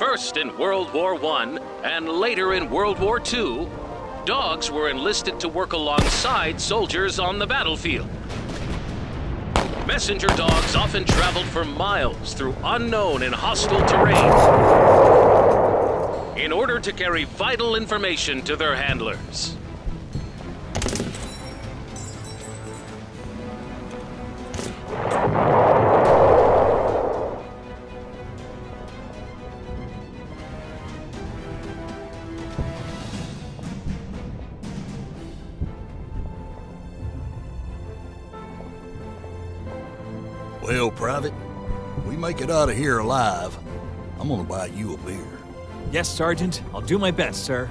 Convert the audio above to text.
First in World War I and later in World War II, dogs were enlisted to work alongside soldiers on the battlefield. Messenger dogs often traveled for miles through unknown and hostile terrain in order to carry vital information to their handlers. Well, Private, we make it out of here alive. I'm gonna buy you a beer. Yes, Sergeant. I'll do my best, sir.